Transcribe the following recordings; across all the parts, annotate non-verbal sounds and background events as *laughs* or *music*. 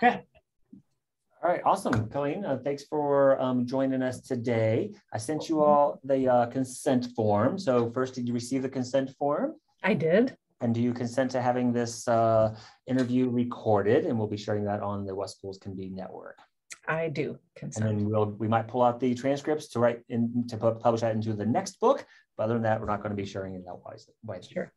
Okay. All right, awesome. Colleen, uh, thanks for um, joining us today. I sent you all the uh, consent form. So first, did you receive the consent form? I did. And do you consent to having this uh, interview recorded? And we'll be sharing that on the What Schools Can Be network. I do consent. And then we'll we might pull out the transcripts to write in to publish that into the next book. But other than that, we're not going to be sharing it out widely. Sure.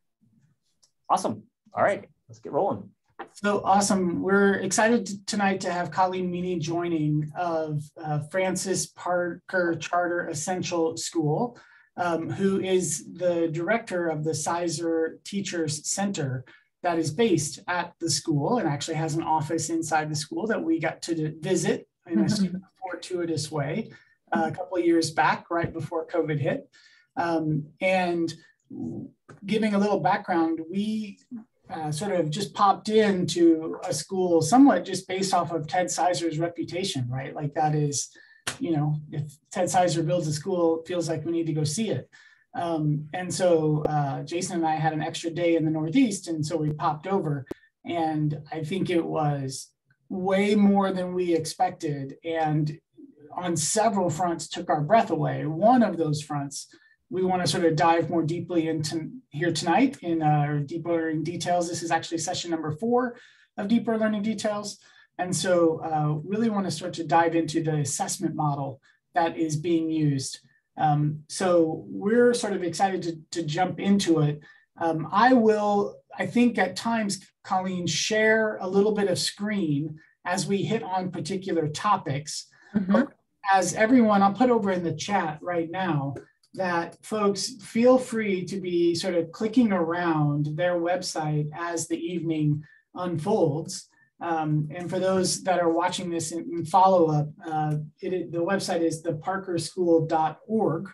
Awesome. All right, let's get rolling. So awesome. We're excited tonight to have Colleen Meaney joining of uh, Francis Parker Charter Essential School, um, who is the director of the Sizer Teachers Center that is based at the school and actually has an office inside the school that we got to visit in a mm-hmm. fortuitous way uh, a couple of years back, right before COVID hit. Um, and giving a little background, we uh, sort of just popped into a school somewhat just based off of Ted Sizer's reputation, right? Like that is, you know, if Ted Sizer builds a school, it feels like we need to go see it. Um, and so uh, Jason and I had an extra day in the Northeast, and so we popped over. And I think it was way more than we expected, and on several fronts took our breath away. One of those fronts we want to sort of dive more deeply into here tonight in uh, deeper learning details. This is actually session number four of deeper learning details. And so uh, really want to start to dive into the assessment model that is being used. Um, so we're sort of excited to, to jump into it. Um, I will, I think at times, Colleen, share a little bit of screen as we hit on particular topics. Mm -hmm. As everyone, I'll put over in the chat right now, that folks feel free to be sort of clicking around their website as the evening unfolds. Um, and for those that are watching this in, in follow up, uh, it, the website is theparkerschool.org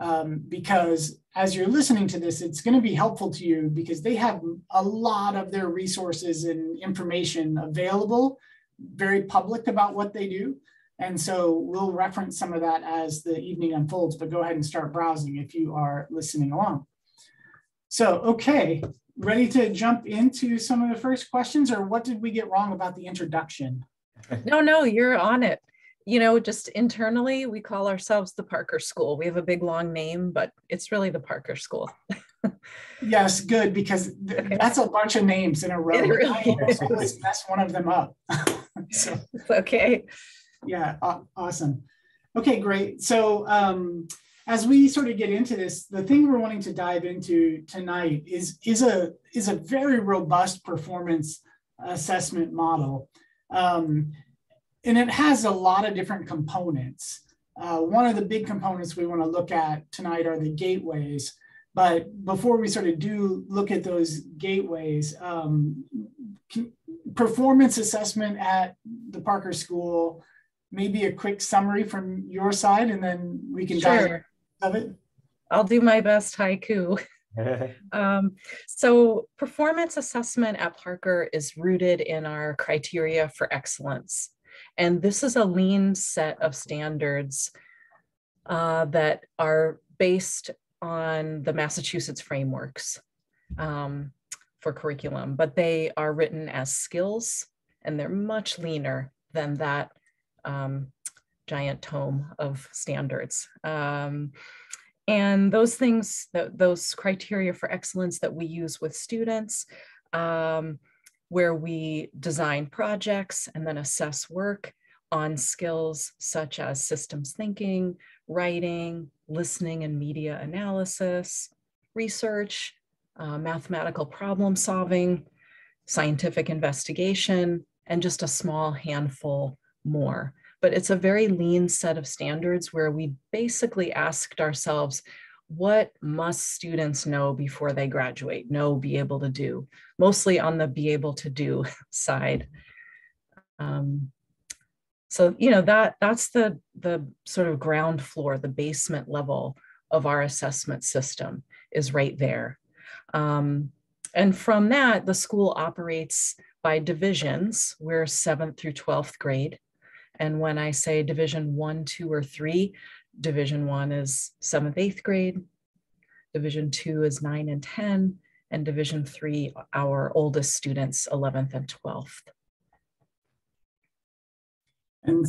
um, because as you're listening to this, it's going to be helpful to you because they have a lot of their resources and information available, very public about what they do. And so we'll reference some of that as the evening unfolds, but go ahead and start browsing if you are listening along. So, okay, ready to jump into some of the first questions or what did we get wrong about the introduction? No, no, you're on it. You know, just internally, we call ourselves the Parker School. We have a big long name, but it's really the Parker School. *laughs* yes, good, because th okay. that's a bunch of names in a row. It really I always mess one of them up. *laughs* so. okay. Yeah, awesome. Okay, great. So um, as we sort of get into this, the thing we're wanting to dive into tonight is, is, a, is a very robust performance assessment model. Um, and it has a lot of different components. Uh, one of the big components we want to look at tonight are the gateways. But before we sort of do look at those gateways, um, performance assessment at the Parker School maybe a quick summary from your side and then we can sure. dive of it? I'll do my best haiku. *laughs* um, so performance assessment at Parker is rooted in our criteria for excellence. And this is a lean set of standards uh, that are based on the Massachusetts frameworks um, for curriculum, but they are written as skills and they're much leaner than that um, giant tome of standards. Um, and those things, th those criteria for excellence that we use with students, um, where we design projects and then assess work on skills such as systems thinking, writing, listening and media analysis, research, uh, mathematical problem solving, scientific investigation, and just a small handful more. But it's a very lean set of standards where we basically asked ourselves, what must students know before they graduate, know, be able to do, mostly on the be able to do *laughs* side. Um, so, you know, that that's the, the sort of ground floor, the basement level of our assessment system is right there. Um, and from that, the school operates by divisions. We're seventh through 12th grade. And when I say division one, two, or three, division one is seventh, eighth grade, division two is nine and 10, and division three, our oldest students, 11th and 12th. And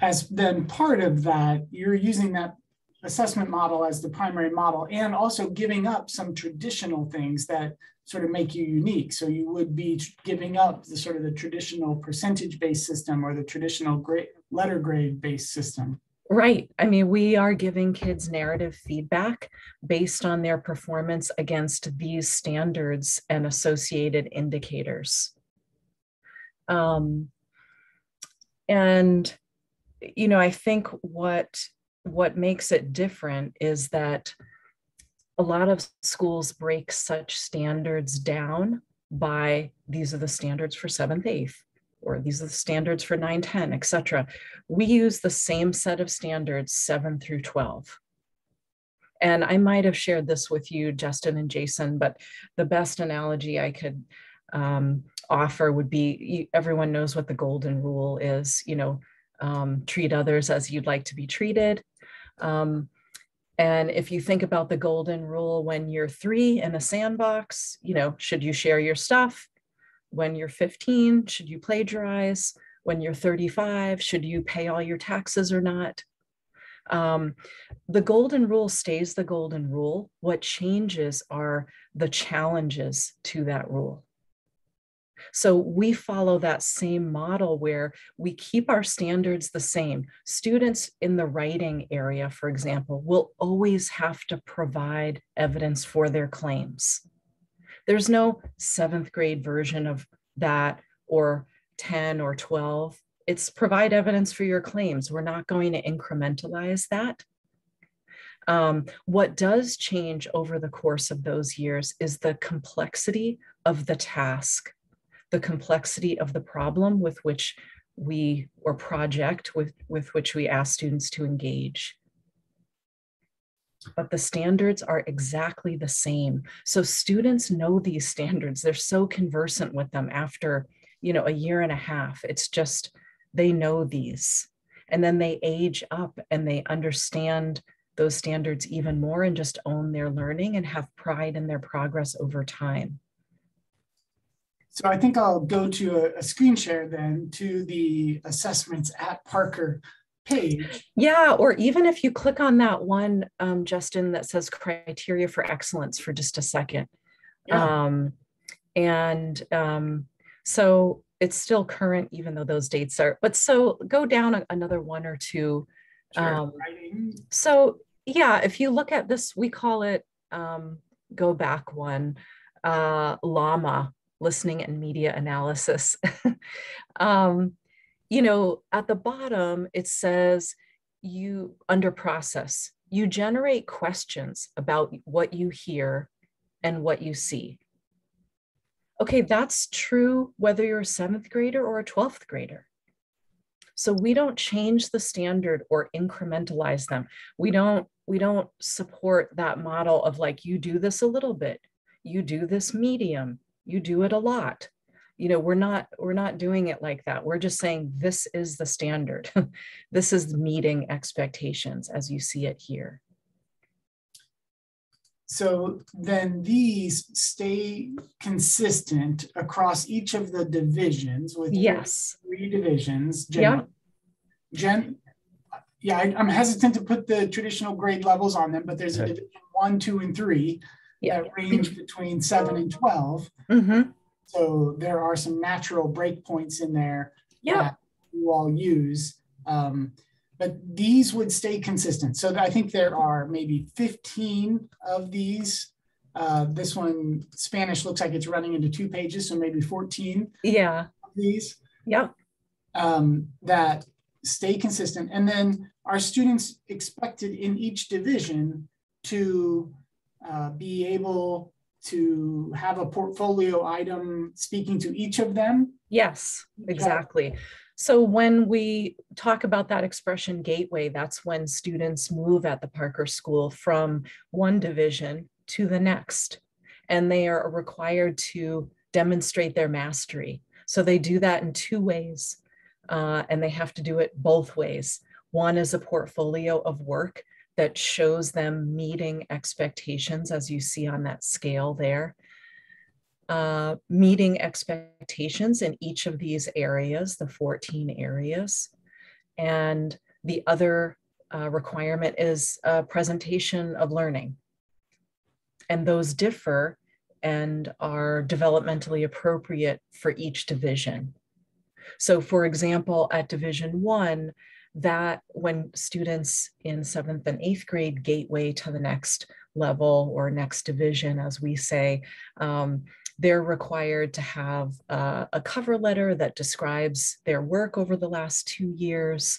as then part of that, you're using that assessment model as the primary model and also giving up some traditional things that sort of make you unique. So you would be giving up the sort of the traditional percentage based system or the traditional grade, letter grade based system. Right. I mean, we are giving kids narrative feedback based on their performance against these standards and associated indicators. Um, and, you know, I think what what makes it different is that a lot of schools break such standards down by these are the standards for seventh, eighth, or these are the standards for 9, 10, et cetera. We use the same set of standards, 7 through 12. And I might have shared this with you, Justin and Jason, but the best analogy I could um, offer would be everyone knows what the golden rule is, you know, um, treat others as you'd like to be treated. Um, and if you think about the golden rule when you're three in a sandbox, you know, should you share your stuff? When you're 15, should you plagiarize? When you're 35, should you pay all your taxes or not? Um, the golden rule stays the golden rule. What changes are the challenges to that rule. So we follow that same model where we keep our standards the same. Students in the writing area, for example, will always have to provide evidence for their claims. There's no seventh grade version of that or 10 or 12. It's provide evidence for your claims. We're not going to incrementalize that. Um, what does change over the course of those years is the complexity of the task, the complexity of the problem with which we, or project with, with which we ask students to engage but the standards are exactly the same. So students know these standards. They're so conversant with them after, you know, a year and a half. It's just they know these. And then they age up and they understand those standards even more and just own their learning and have pride in their progress over time. So I think I'll go to a, a screen share then to the assessments at Parker page. Yeah, or even if you click on that one, um, Justin, that says criteria for excellence for just a second. Yeah. Um, and um, so it's still current, even though those dates are, but so go down a, another one or two. Sure. Um, so yeah, if you look at this, we call it um, go back one, uh, LAMA, listening and media analysis. *laughs* um, you know, at the bottom, it says you under process, you generate questions about what you hear and what you see. Okay, that's true whether you're a seventh grader or a 12th grader. So we don't change the standard or incrementalize them. We don't we don't support that model of like you do this a little bit, you do this medium, you do it a lot. You know we're not we're not doing it like that. We're just saying this is the standard. *laughs* This is meeting expectations as you see it here. So then these stay consistent across each of the divisions with yes. three divisions. Gen, yeah. Gen yeah I, am hesitant to put the traditional grade levels on them but there's a division one two and three yeah. that range between seven and 12 mm-hmm. So there are some natural breakpoints in there yeah. that you all use. Um, but these would stay consistent. So I think there are maybe 15 of these. Uh, this one, Spanish, looks like it's running into two pages, so maybe 14 yeah. of these. Yep. Um, that stay consistent. And then our students expected in each division to uh, be able to have a portfolio item speaking to each of them? Yes, exactly. So when we talk about that expression gateway, that's when students move at the Parker School from one division to the next. And they are required to demonstrate their mastery. So they do that in two ways, uh, and they have to do it both ways. One is a portfolio of work that shows them meeting expectations, as you see on that scale there. Uh, meeting expectations in each of these areas, the 14 areas. And the other uh, requirement is a presentation of learning. And those differ and are developmentally appropriate for each division. So for example, at division one, that when students in seventh and eighth grade gateway to the next level or next division, as we say, um, they're required to have uh, a cover letter that describes their work over the last two years.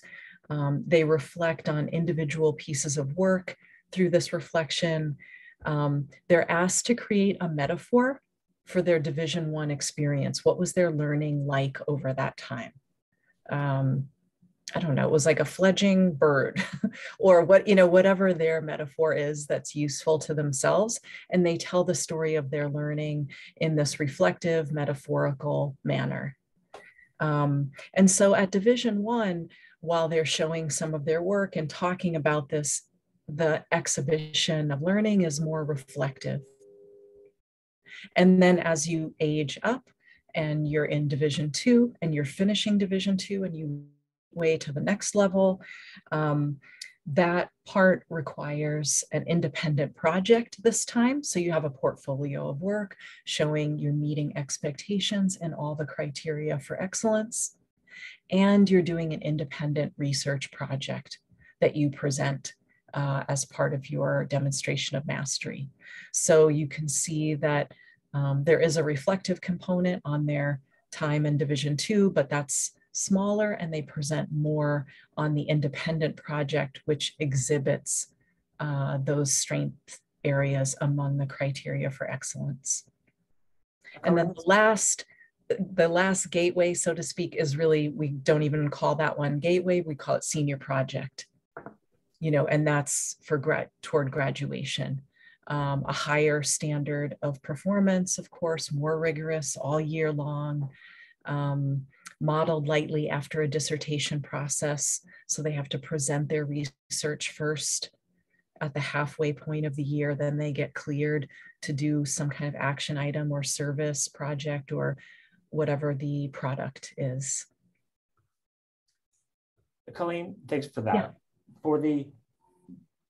Um, they reflect on individual pieces of work through this reflection. Um, they're asked to create a metaphor for their division one experience. What was their learning like over that time? Um, I don't know, it was like a fledging bird *laughs* or what, you know, whatever their metaphor is that's useful to themselves. And they tell the story of their learning in this reflective, metaphorical manner. Um, and so at Division One, while they're showing some of their work and talking about this, the exhibition of learning is more reflective. And then as you age up and you're in Division Two and you're finishing Division Two and you way to the next level. Um, that part requires an independent project this time. So you have a portfolio of work showing you're meeting expectations and all the criteria for excellence. And you're doing an independent research project that you present uh, as part of your demonstration of mastery. So you can see that um, there is a reflective component on their time in division two, but that's smaller and they present more on the independent project, which exhibits uh, those strength areas among the criteria for excellence. And then the last, the last gateway, so to speak, is really, we don't even call that one gateway, we call it senior project. You know, and that's for grad toward graduation. Um, a higher standard of performance, of course, more rigorous all year long. Um, modeled lightly after a dissertation process. So they have to present their research first at the halfway point of the year, then they get cleared to do some kind of action item or service project or whatever the product is. Colleen, thanks for that. Yeah. For the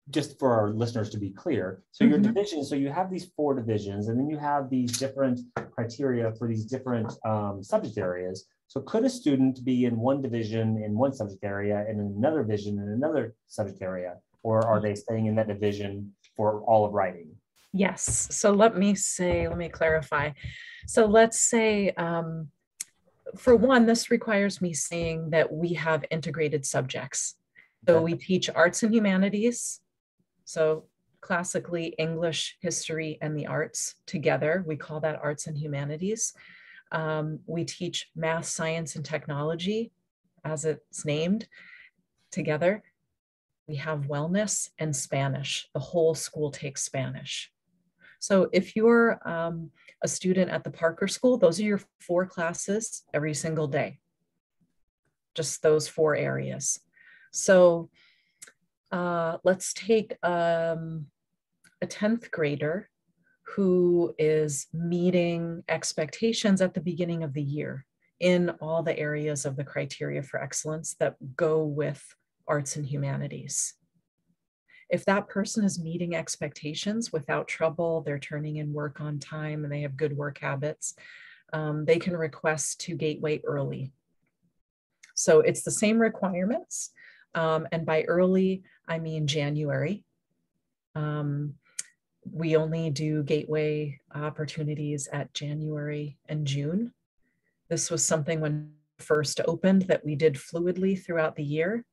just for our listeners to be clear, so your mm-hmm. division, so you have these four divisions, and then you have these different criteria for these different um, subject areas. So could a student be in one division in one subject area and in another division in another subject area? Or are they staying in that division for all of writing? Yes. So let me say, let me clarify. So let's say, um, for one, this requires me saying that we have integrated subjects. So we teach arts and humanities. So classically English, history, and the arts together. We call that arts and humanities. Um, we teach math, science, and technology as it's named together. We have wellness and Spanish. The whole school takes Spanish. So if you're um, a student at the Parker School, those are your four classes every single day. Just those four areas. So uh, let's take um, a 10th grader who is meeting expectations at the beginning of the year in all the areas of the criteria for excellence that go with arts and humanities. If that person is meeting expectations without trouble, they're turning in work on time and they have good work habits, um, they can request to gateway early. So it's the same requirements. Um, and by early, I mean January. Um, we only do gateway opportunities at January and June. This was something when first opened that we did fluidly throughout the year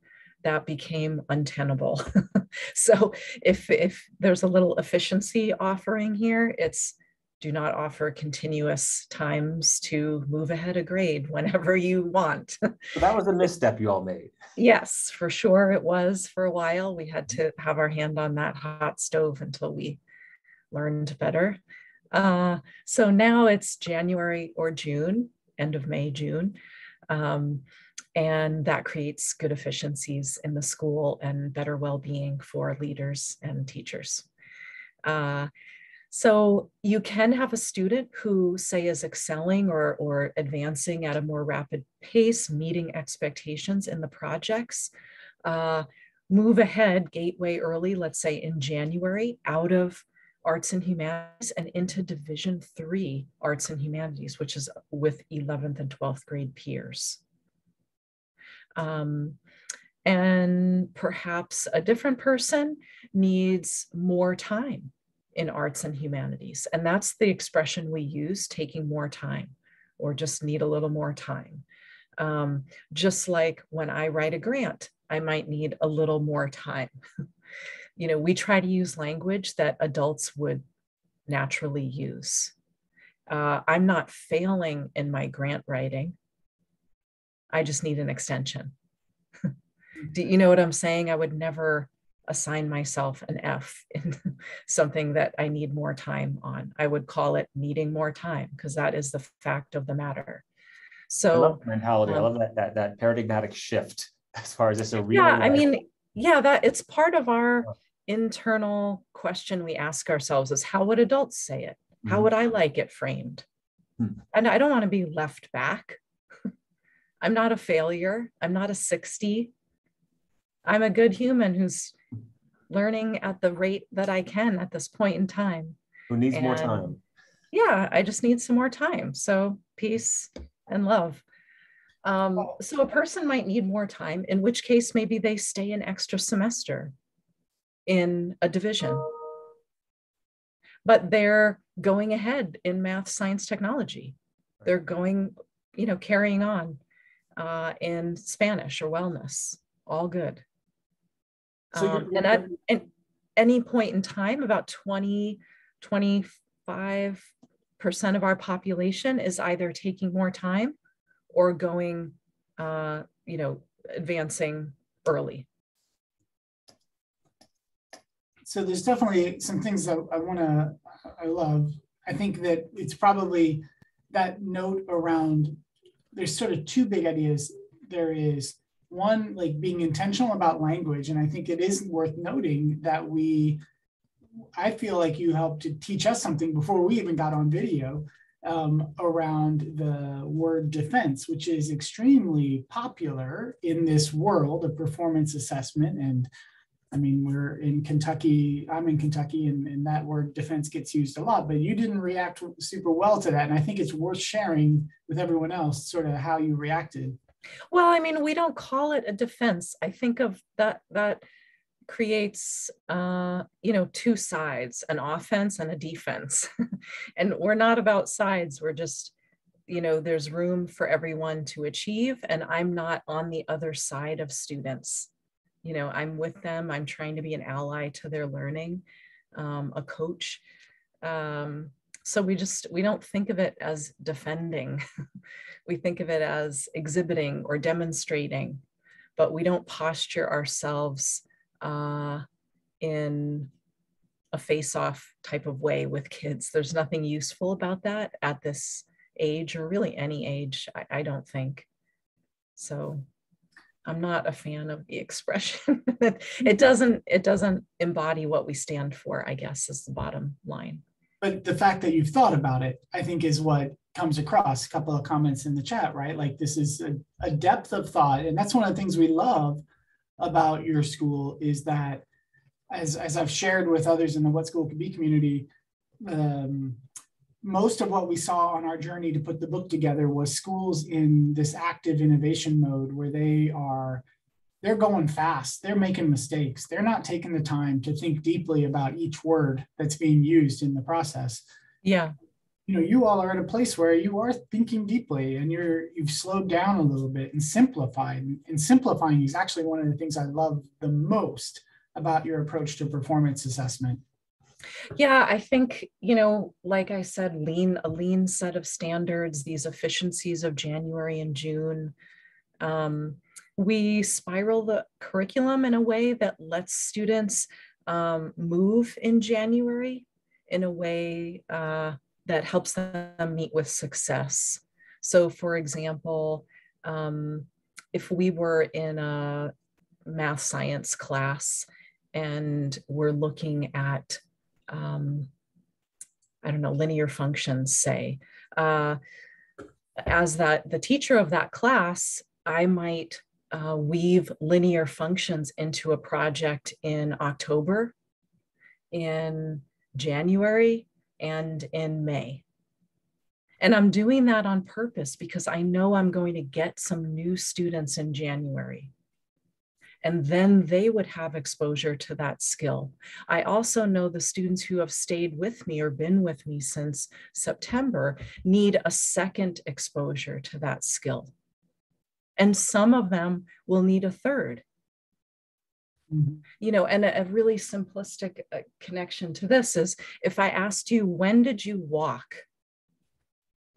that became untenable. *laughs* so if if there's a little efficiency offering here, it's do not offer continuous times to move ahead a grade whenever you want. *laughs* so that was a misstep you all made. Yes, for sure it was for a while. We had to have our hand on that hot stove until we learned better. Uh, so now it's January or June, end of May, June. Um, and that creates good efficiencies in the school and better well-being for leaders and teachers. Uh, So you can have a student who say is excelling or, or advancing at a more rapid pace, meeting expectations in the projects, uh, move ahead gateway early, let's say in January, out of arts and humanities and into division three arts and humanities, which is with 11th and 12th grade peers. Um, and perhaps a different person needs more time in arts and humanities. And that's the expression we use, taking more time or just need a little more time. Um, just like when I write a grant, I might need a little more time. *laughs* you know, we try to use language that adults would naturally use. Uh, I'm not failing in my grant writing. I just need an extension. *laughs* Do you know what I'm saying? I would never assign myself an F in *laughs* something that I need more time on. I would call it needing more time because that is the fact of the matter. So I love mentality. Um, I love that, that that paradigmatic shift *laughs* as far as this a real. Yeah. I mean, yeah, that it's part of our internal question we ask ourselves is how would adults say it? How mm-hmm. would I like it framed? Hmm. And I don't want to be left back. *laughs* I'm not a failure. I'm not a 60. I'm a good human who's learning at the rate that I can at this point in time. Who needs and more time? Yeah, I just need some more time. So peace and love. Um, so a person might need more time, in which case maybe they stay an extra semester in a division. But they're going ahead in math, science, technology. They're going, you know, carrying on uh, in Spanish or wellness. All good. So um, and at, at any point in time, about 20, 25% of our population is either taking more time or going, uh, you know, advancing early. So there's definitely some things that I want to, I love. I think that it's probably that note around, there's sort of two big ideas. There is one like being intentional about language and i think it is worth noting that we i feel like you helped to teach us something before we even got on video um, around the word defense which is extremely popular in this world of performance assessment and i mean we're in kentucky i'm in kentucky and, and that word defense gets used a lot but you didn't react super well to that and i think it's worth sharing with everyone else sort of how you reacted well, I mean, we don't call it a defense. I think of that that creates uh, you know two sides, an offense and a defense. *laughs* and we're not about sides. We're just you know there's room for everyone to achieve and I'm not on the other side of students. You know, I'm with them. I'm trying to be an ally to their learning, um, a coach. Um, so we just we don't think of it as defending *laughs* we think of it as exhibiting or demonstrating but we don't posture ourselves uh, in a face-off type of way with kids there's nothing useful about that at this age or really any age i, I don't think so i'm not a fan of the expression. *laughs* It doesn't it doesn't embody what we stand for i guess is the bottom line. But the fact that you've thought about it i think is what comes across a couple of comments in the chat right? Like this is a, a, depth of thought. And that's one of the things we love about your school is that as, as i've shared with others in the what school could be community um, most of what we saw on our journey to put the book together was schools in this active innovation mode where they are they're going fast. They're making mistakes. They're not taking the time to think deeply about each word that's being used in the process. Yeah. You know, you all are at a place where you are thinking deeply and you're you've slowed down a little bit and simplified. And simplifying is actually one of the things I love the most about your approach to performance assessment. Yeah, I think, you know, like I said, lean, a lean set of standards, these efficiencies of January and June. Um, we spiral the curriculum in a way that lets students um, move in January in a way uh, that helps them meet with success. So for example, um, if we were in a math science class and we're looking at um, I don't know, linear functions, say. Uh, as that the teacher of that class, I might uh, weave linear functions into a project in October, in January, and in May. And I'm doing that on purpose because I know I'm going to get some new students in January. And then they would have exposure to that skill. I also know the students who have stayed with me or been with me since September need a second exposure to that skill. And some of them will need a third. Mm-hmm. You know, and a, a really simplistic uh, connection to this is if I asked you, when did you walk?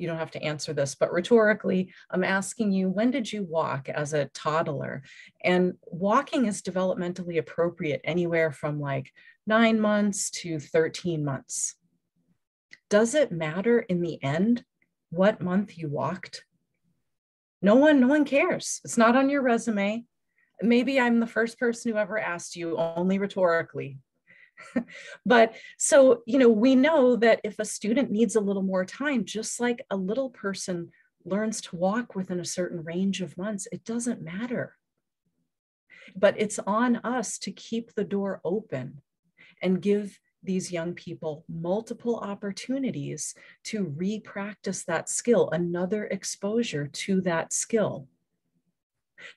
You don't have to answer this, but rhetorically, I'm asking you, when did you walk as a toddler? And walking is developmentally appropriate anywhere from like nine months to 13 months. Does it matter in the end what month you walked? No one, no one cares. It's not on your resume. Maybe I'm the first person who ever asked you only rhetorically, *laughs* but so, you know, we know that if a student needs a little more time, just like a little person learns to walk within a certain range of months, it doesn't matter. But it's on us to keep the door open and give these young people multiple opportunities to re-practice that skill, another exposure to that skill.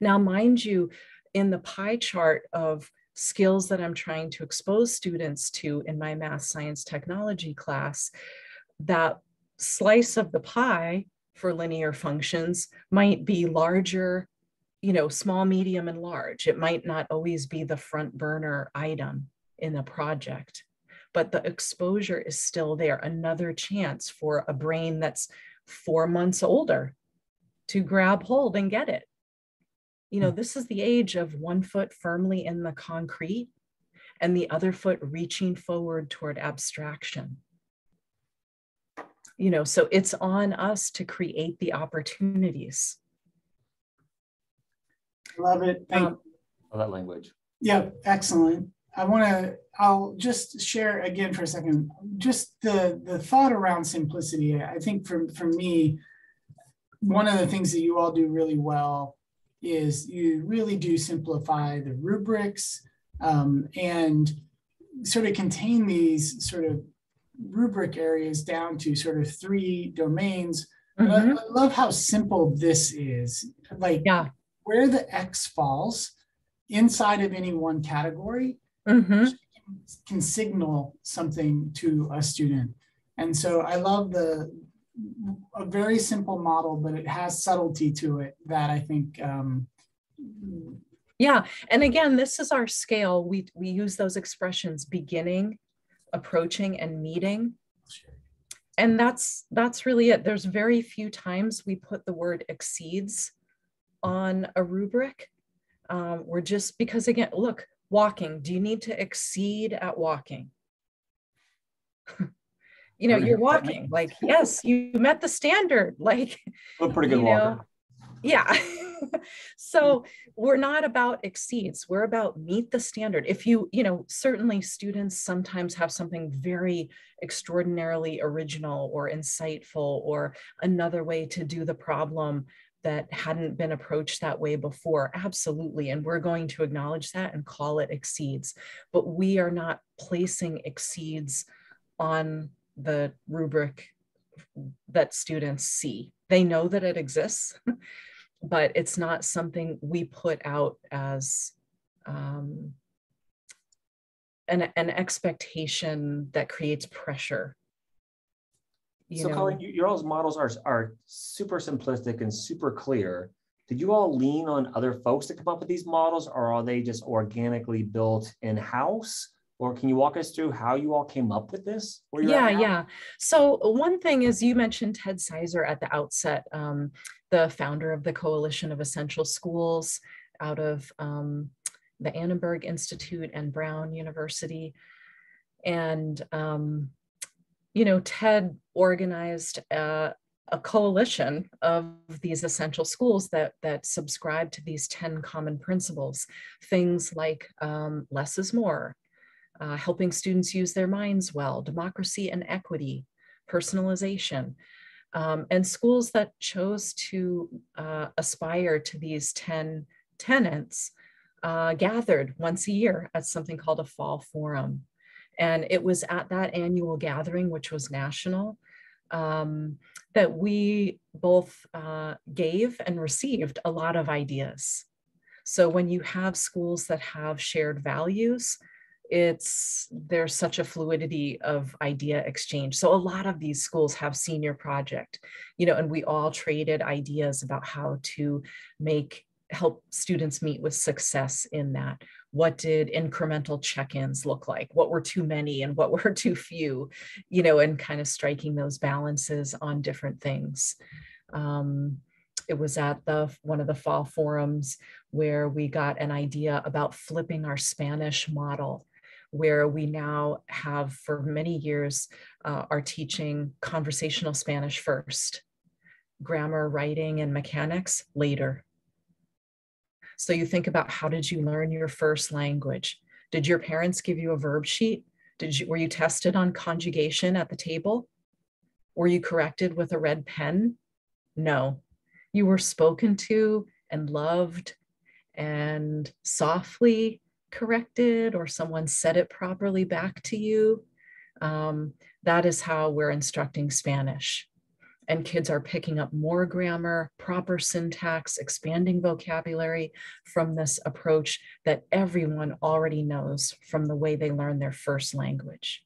Now, mind you, in the pie chart of skills that I'm trying to expose students to in my math science technology class, that slice of the pie for linear functions might be larger, you know, small, medium, and large. It might not always be the front burner item in a project, but the exposure is still there. Another chance for a brain that's four months older to grab hold and get it you know, this is the age of one foot firmly in the concrete and the other foot reaching forward toward abstraction. You know, so it's on us to create the opportunities. Love it. Thank um, Love that language. Yeah, excellent. I want to, I'll just share again for a second, just the, the thought around simplicity. I think for, for me, one of the things that you all do really well is you really do simplify the rubrics um, and sort of contain these sort of rubric areas down to sort of three domains. Mm-hmm. I, I, love how simple this is. Like yeah. where the X falls inside of any one category mm-hmm. can, can signal something to a student. And so I love the a very simple model, but it has subtlety to it that I think. Um, yeah, and again, this is our scale. We we use those expressions: beginning, approaching, and meeting. And that's that's really it. There's very few times we put the word exceeds on a rubric. Um, we're just because again, look, walking. Do you need to exceed at walking? *laughs* you know, you're walking. Like, yes, you met the standard. *laughs* Like, a pretty good walker. Know, yeah. *laughs* so we're not about exceeds. We're about meet the standard. If you, you know, certainly students sometimes have something very extraordinarily original or insightful or another way to do the problem that hadn't been approached that way before. Absolutely. And we're going to acknowledge that and call it exceeds. But we are not placing exceeds on the rubric that students see. They know that it exists, *laughs* but it's not something we put out as um, an, an expectation that creates pressure. You so, know? Colleen, you, your all's models are, are super simplistic and super clear. Did you all lean on other folks to come up with these models, or are they just organically built in house? Or can you walk us through how you all came up with this? Yeah, yeah. So one thing is you mentioned Ted Sizer at the outset, um, the founder of the Coalition of Essential Schools out of um, the Annenberg Institute and Brown University. And, um, you know, Ted organized a, a coalition of these essential schools that, that subscribe to these 10 common principles, things like um, less is more, uh, helping students use their minds well, democracy and equity, personalization. Um, and schools that chose to uh, aspire to these 10 tenants uh, gathered once a year at something called a fall forum. And it was at that annual gathering, which was national, um, that we both uh, gave and received a lot of ideas. So when you have schools that have shared values, it's there's such a fluidity of idea exchange. So a lot of these schools have senior project you know and we all traded ideas about how to make help students meet with success in that. What did incremental check-ins look like? What were too many and what *laughs* were too few? You know and kind of striking those balances on different things. Um, it was at the one of the fall forums where we got an idea about flipping our spanish model where we now have for many years uh, are teaching conversational Spanish first, grammar, writing, and mechanics later. So you think about how did you learn your first language? Did your parents give you a verb sheet? Did you, were you tested on conjugation at the table? Were you corrected with a red pen? No. You were spoken to and loved and softly corrected or someone said it properly back to you. Um, that is how we're instructing Spanish. And kids are picking up more grammar, proper syntax, expanding vocabulary from this approach that everyone already knows from the way they learn their first language.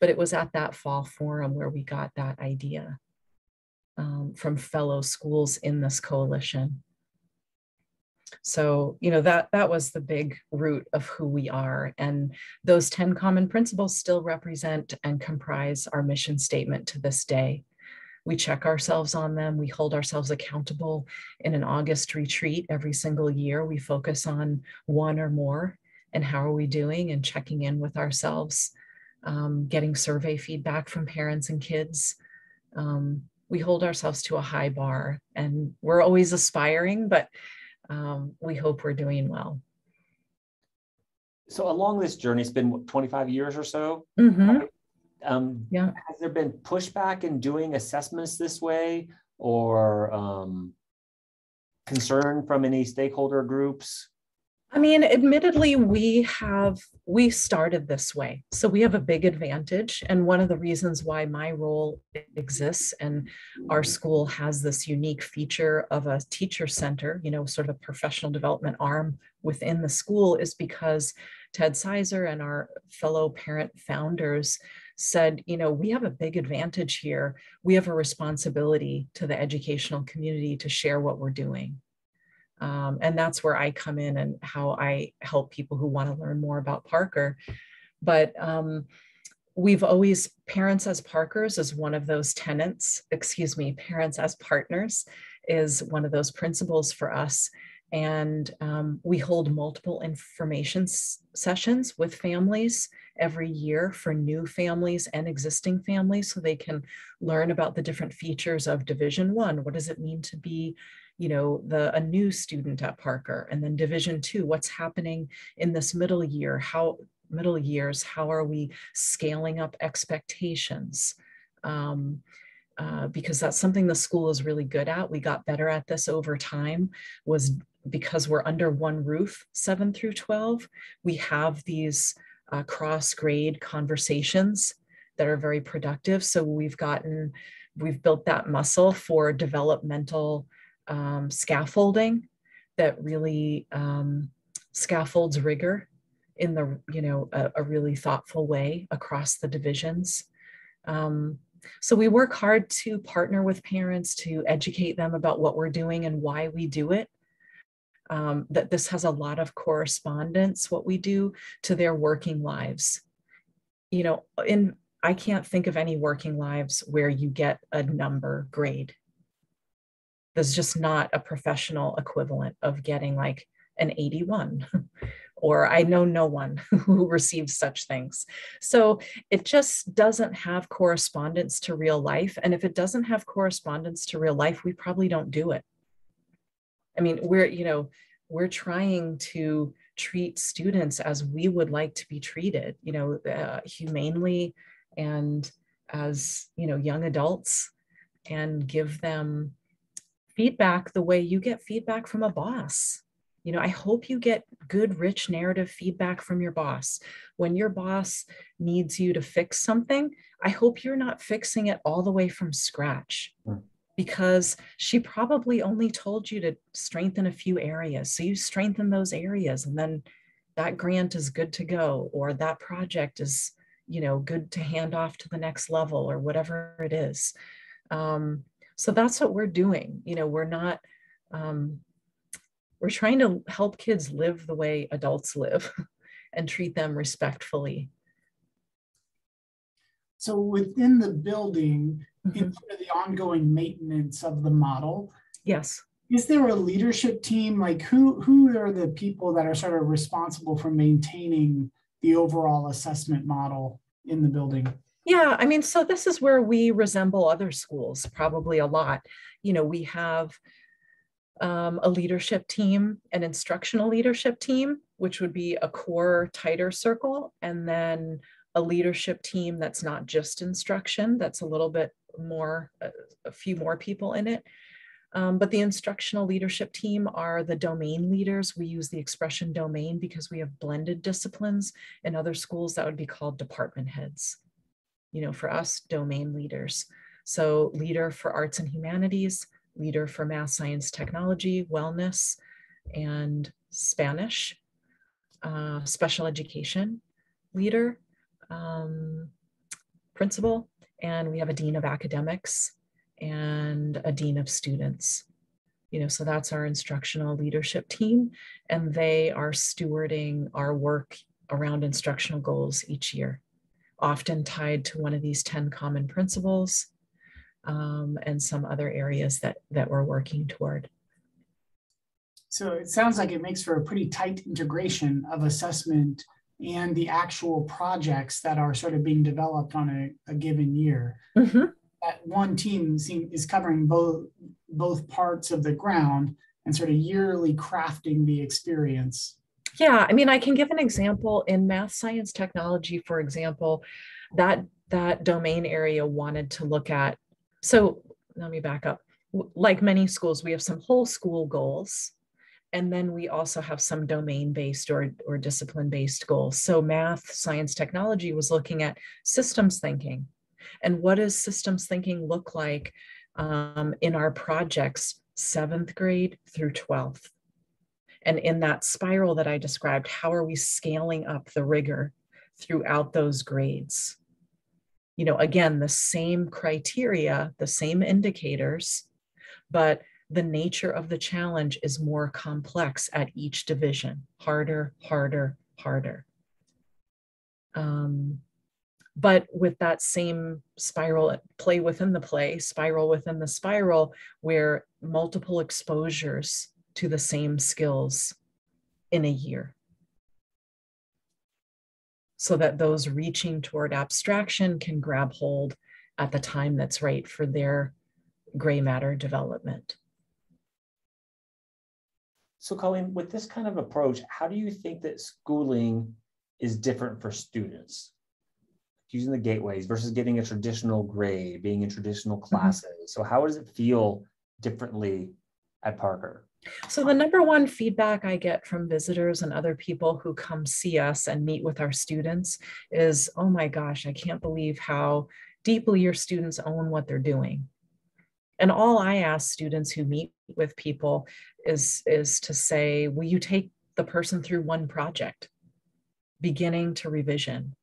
But it was at that fall forum where we got that idea um, from fellow schools in this coalition. So, you know, that that was the big root of who we are. And those 10 common principles still represent and comprise our mission statement to this day. We check ourselves on them. We hold ourselves accountable in an August retreat every single year. We focus on one or more and how are we doing and checking in with ourselves, um, getting survey feedback from parents and kids. Um, we hold ourselves to a high bar and we're always aspiring, but um, we hope we're doing well. So along this journey, it's been what, 25 years or so. Mm-hmm. Um, yeah. Has there been pushback in doing assessments this way or um, concern from any stakeholder groups? I mean, admittedly, we have, we started this way. So we have a big advantage. And one of the reasons why my role exists and our school has this unique feature of a teacher center, you know, sort of a professional development arm within the school is because Ted Sizer and our fellow parent founders said, you know, we have a big advantage here. We have a responsibility to the educational community to share what we're doing. Um, and that's where I come in and how I help people who want to learn more about Parker. But um, we've always, parents as Parkers is one of those tenants, excuse me, parents as partners is one of those principles for us. And um, we hold multiple information sessions with families every year for new families and existing families so they can learn about the different features of Division One. What does it mean to be you know, the a new student at Parker and then division two, what's happening in this middle year, how middle years, how are we scaling up expectations? Um, uh, because that's something the school is really good at. We got better at this over time was because we're under one roof, seven through 12, we have these uh, cross grade conversations that are very productive. So we've gotten, we've built that muscle for developmental um, scaffolding that really um, scaffolds rigor in the you know a, a, really thoughtful way across the divisions. Um, so we work hard to partner with parents to educate them about what we're doing and why we do it. Um, that this has a lot of correspondence what we do to their working lives. You know in i can't think of any working lives where you get a number grade there's just not a professional equivalent of getting like an 81 *laughs* or I know no one *laughs* who receives such things. So it just doesn't have correspondence to real life. And if it doesn't have correspondence to real life, we probably don't do it. I mean, we're, you know, we're trying to treat students as we would like to be treated, you know, uh, humanely and as you know young adults and give them feedback the way you get feedback from a boss. You know i hope you get good rich narrative feedback from your boss. When your boss needs you to fix something i hope you're not fixing it all the way from scratch. Mm. because she probably only told you to strengthen a few areas. So you strengthen those areas and then that grant is good to go or that project is you know good to hand off to the next level or whatever it is. Um, so that's what we're doing you know we're not um, we're trying to help kids live the way adults live *laughs* and treat them respectfully. So within the building mm-hmm. in the ongoing maintenance of the model. Yes. Is there a leadership team? Like who who are the people that are sort of responsible for maintaining the overall assessment model in the building yeah i mean so this is where we resemble other schools probably a lot you know we have um, a leadership team an instructional leadership team which would be a core tighter circle and then a leadership team that's not just instruction that's a little bit more a, a few more people in it um, but the instructional leadership team are the domain leaders. We use the expression domain because we have blended disciplines. In other schools, that would be called department heads. You know, for us, domain leaders. So leader for arts and humanities, leader for math, science, technology, wellness, and Spanish, uh, special education leader, um, principal, and we have a dean of academics and a dean of students. You know, so that's our instructional leadership team, and they are stewarding our work around instructional goals each year, often tied to one of these 10 common principles um, and some other areas that, that we're working toward. So it sounds like it makes for a pretty tight integration of assessment and the actual projects that are sort of being developed on a, a given year. Mm-hmm that one team seem, is covering both both parts of the ground and sort of yearly crafting the experience. Yeah, I mean, I can give an example in math, science, technology, for example, that that domain area wanted to look at. So let me back up. Like many schools, we have some whole school goals, and then we also have some domain-based or, or discipline-based goals. So math, science, technology was looking at systems thinking, and what does systems thinking look like um, in our projects, seventh grade through 12th? And in that spiral that I described, how are we scaling up the rigor throughout those grades? You know, again, the same criteria, the same indicators, but the nature of the challenge is more complex at each division, harder, harder, harder. Um, but with that same spiral play within the play spiral within the spiral where multiple exposures to the same skills in a year so that those reaching toward abstraction can grab hold at the time that's right for their gray matter development so colleen with this kind of approach how do you think that schooling is different for students using the gateways versus getting a traditional grade, being in traditional mm-hmm. classes. Mm-hmm. So how does it feel differently at Parker? So the number one feedback I get from visitors and other people who come see us and meet with our students is, oh my gosh, I can't believe how deeply your students own what they're doing. And all I ask students who meet with people is, is to say, will you take the person through one project, beginning to revision?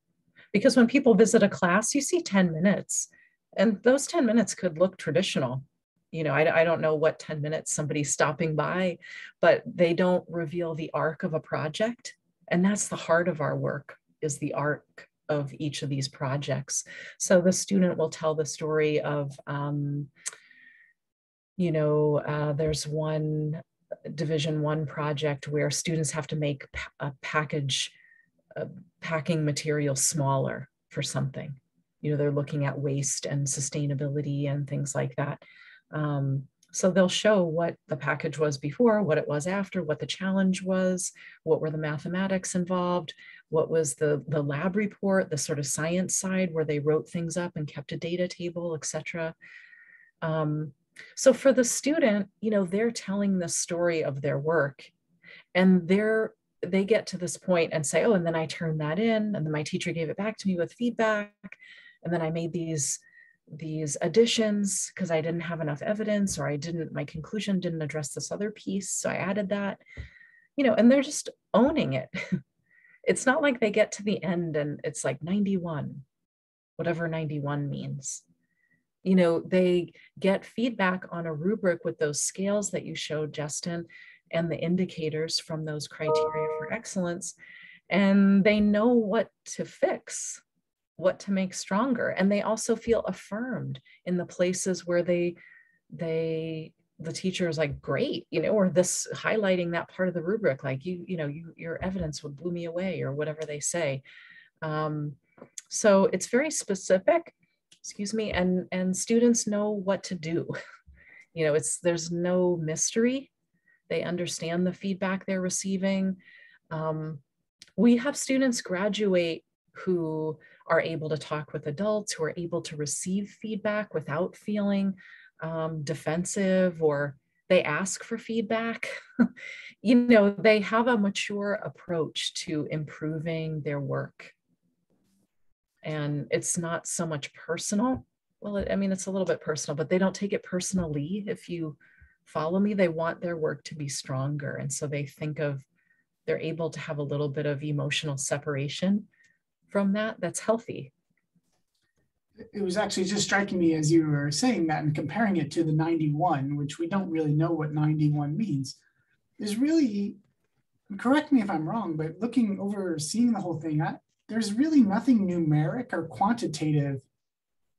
Because when people visit a class, you see 10 minutes, and those 10 minutes could look traditional. You know, I, I don't know what 10 minutes somebody's stopping by, but they don't reveal the arc of a project. And that's the heart of our work is the arc of each of these projects. So the student will tell the story of, um, you know, uh, there's one division one project where students have to make a package uh, packing material smaller for something. You know, they're looking at waste and sustainability and things like that. Um, so they'll show what the package was before, what it was after, what the challenge was, what were the mathematics involved, what was the, the lab report, the sort of science side where they wrote things up and kept a data table, etc. Um, so for the student, you know, they're telling the story of their work and they're they get to this point and say, oh, and then I turned that in, and then my teacher gave it back to me with feedback, and then I made these these additions because I didn't have enough evidence or I didn't, my conclusion didn't address this other piece. So I added that, you know, and they're just owning it. *laughs* it's not like they get to the end and it's like 91, whatever 91 means. You know, they get feedback on a rubric with those scales that you showed, Justin, and the indicators from those criteria for excellence. And they know what to fix what to make stronger and they also feel affirmed in the places where they they the teacher is like great you know or this highlighting that part of the rubric like you you know you, your evidence would blew me away or whatever they say. Um, so it's very specific excuse me and and students know what to do. *laughs* You know it's there's no mystery. They understand the feedback they're receiving. Um, we have students graduate who are able to talk with adults, who are able to receive feedback without feeling um, defensive or they ask for feedback. *laughs* you know, they have a mature approach to improving their work. And it's not so much personal. Well, I mean, it's a little bit personal, but they don't take it personally. If you follow me, they want their work to be stronger. And so they think of, they're able to have a little bit of emotional separation from that that's healthy. It was actually just striking me as you were saying that and comparing it to the 91 which we don't really know what 91 means is really correct me if i'm wrong but looking over seeing the whole thing I, there's really nothing numeric or quantitative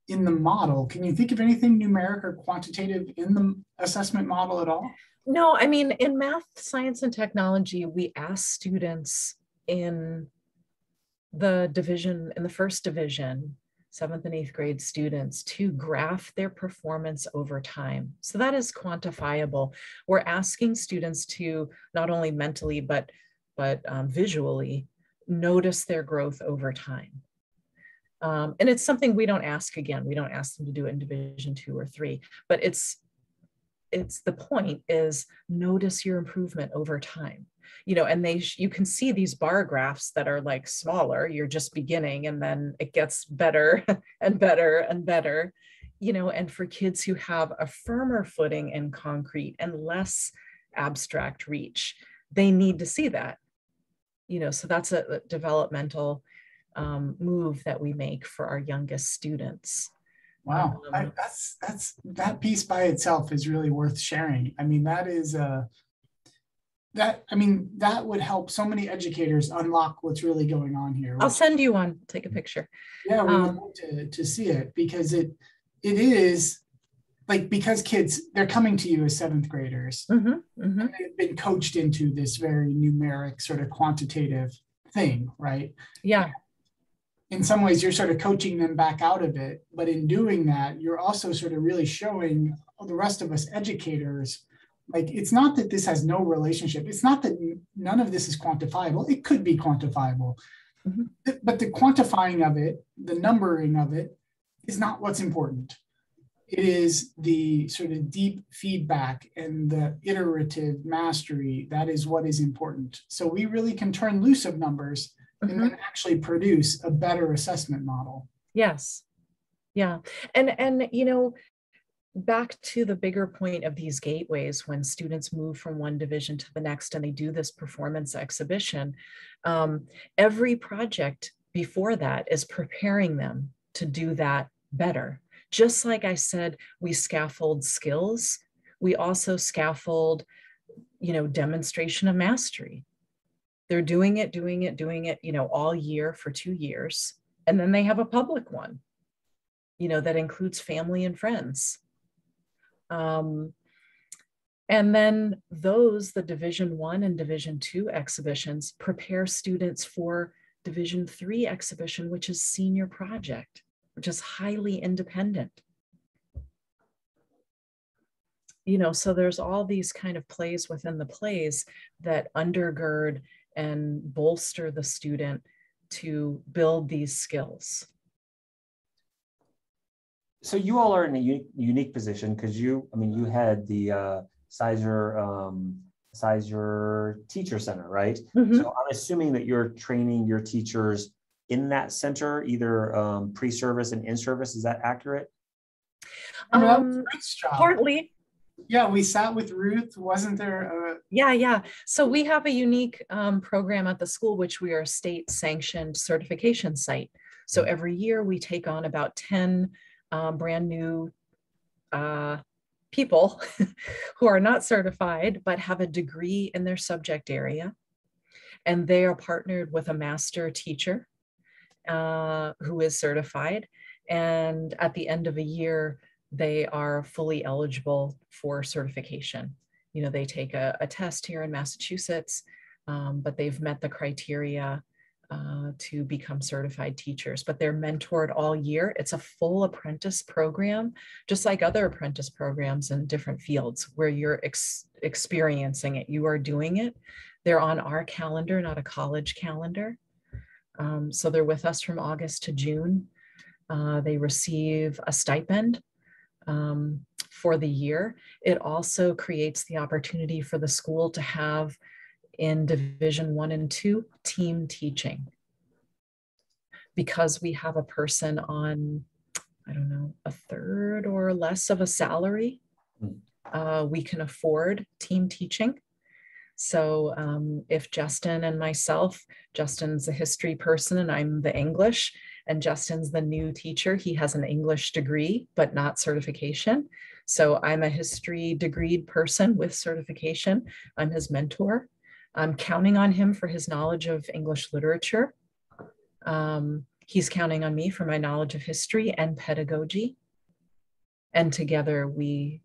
in the model. Can you think of anything numeric or quantitative in the assessment model at all? No i mean in math science and technology we ask students in the division in the first division seventh and eighth grade students to graph their performance over time. So that is quantifiable. We're asking students to not only mentally, but, but um, visually notice their growth over time. Um, and it's something we don't ask again. We don't ask them to do it in division two or three, but it's, it's the point is notice your improvement over time you know, and they, you can see these bar graphs that are like smaller, you're just beginning and then it gets better *laughs* and better and better, you know, and for kids who have a firmer footing in concrete and less abstract reach, they need to see that, you know, so that's a, a developmental um, move that we make for our youngest students. Wow, um, I, that's that's that piece by itself is really worth sharing. I mean, that is uh, that I mean that would help so many educators unlock what's really going on here. I'll send you one. Take a picture. Yeah, we um, want to to see it because it it is like because kids they're coming to you as seventh graders. Mm-hmm, mm-hmm. They've been coached into this very numeric sort of quantitative thing, right? Yeah. In some ways, you're sort of coaching them back out of it, but in doing that, you're also sort of really showing the rest of us educators like it's not that this has no relationship. It's not that none of this is quantifiable. It could be quantifiable. Mm-hmm. but the quantifying of it the numbering of it is not what's important. It is the sort of deep feedback and the iterative mastery that is what is important. So we really can turn loose of numbers mm-hmm. and then actually produce a better assessment model. Yes. Yeah. And and you know back to the bigger point of these gateways when students move from one division to the next and they do this performance exhibition um, every project before that is preparing them to do that better. Just like i said we scaffold skills. We also scaffold you know demonstration of mastery. They're doing it doing it doing it you know all year for two years and then they have a public one you know that includes family and friends um, and then those, the Division One and Division Two exhibitions, prepare students for Division Three exhibition, which is senior project, which is highly independent. you know, so there's all these kind of plays within the plays that undergird and bolster the student to build these skills. So you all are in a unique position because you, I mean, you had the uh, Sizer um, Sizer Teacher Center, right? Mm-hmm. So I'm assuming that you're training your teachers in that center, either um, pre-service and in-service. Is that accurate? Um, partly. Yeah, we sat with Ruth. Wasn't there? A... Yeah, yeah. So we have a unique um, program at the school, which we are a state sanctioned certification site. So mm. every year we take on about 10 um, brand new uh, people *laughs* who are not certified but have a degree in their subject area. And they are partnered with a master teacher uh, who is certified. And at the end of a year, they are fully eligible for certification. You know, they take a, a test here in Massachusetts, um, but they've met the criteria uh, to become certified teachers, but they're mentored all year. It's a full apprentice program, just like other apprentice programs in different fields where you're ex experiencing it, you are doing it. They're on our calendar, not a college calendar. Um, so they're with us from August to June. Uh, they receive a stipend um, for the year. It also creates the opportunity for the school to have in division one and two team teaching. Because we have a person on i don't know a third or less of a salary hmm. uh, we can afford team teaching. So um, if justin and myself justin's a history person and i'm the english and justin's the new teacher he has an english degree but not certification. So i'm a history degreed person with certification. I'm his mentor I'm counting on him for his knowledge of English literature. Um, he's counting on me for my knowledge of history and pedagogy. And together we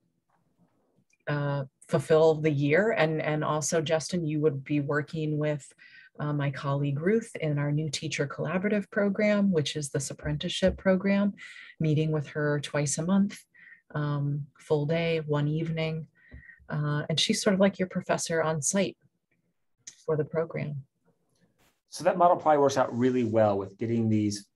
uh, fulfill the year. And, and also, Justin, you would be working with uh, my colleague Ruth in our new teacher collaborative program, which is this apprenticeship program, meeting with her twice a month, um, full day, one evening. Uh, and she's sort of like your professor on site for the program. So that model probably works out really well with getting these